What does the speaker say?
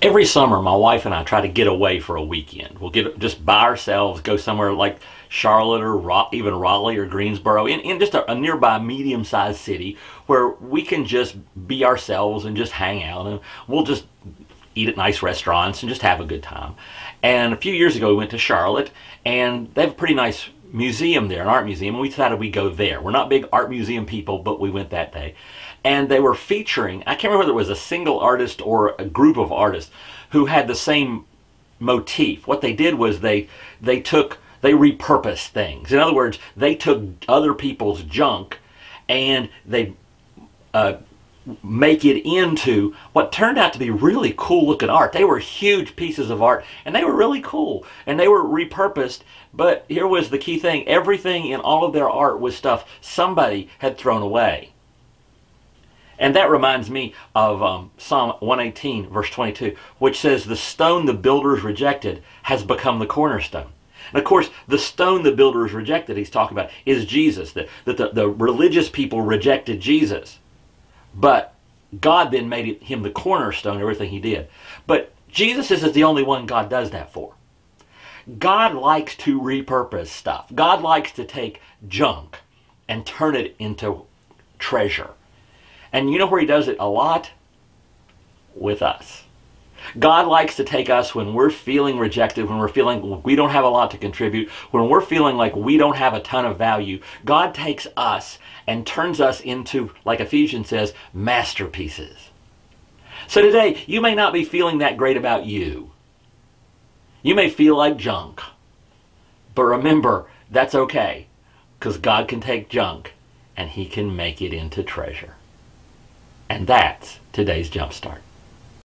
every summer, my wife and I try to get away for a weekend. We'll get just by ourselves, go somewhere like Charlotte or Ro- even Raleigh or Greensboro, in, in just a, a nearby medium-sized city where we can just be ourselves and just hang out, and we'll just eat at nice restaurants and just have a good time. And a few years ago, we went to Charlotte, and they have a pretty nice museum there, an art museum, and we decided we'd go there. We're not big art museum people, but we went that day and they were featuring, I can't remember whether it was a single artist or a group of artists who had the same motif. What they did was they, they took, they repurposed things. In other words, they took other people's junk and they uh, make it into what turned out to be really cool looking art. They were huge pieces of art and they were really cool and they were repurposed. But here was the key thing everything in all of their art was stuff somebody had thrown away. And that reminds me of um, Psalm 118, verse 22, which says, The stone the builders rejected has become the cornerstone. And of course, the stone the builders rejected, he's talking about, is Jesus. That, that the, the religious people rejected Jesus. But God then made him the cornerstone, of everything he did. But Jesus isn't the only one God does that for. God likes to repurpose stuff. God likes to take junk and turn it into treasure. And you know where he does it a lot? With us. God likes to take us when we're feeling rejected, when we're feeling we don't have a lot to contribute, when we're feeling like we don't have a ton of value. God takes us and turns us into, like Ephesians says, masterpieces. So today, you may not be feeling that great about you. You may feel like junk. But remember, that's okay, because God can take junk and He can make it into treasure. And that's today's Jumpstart.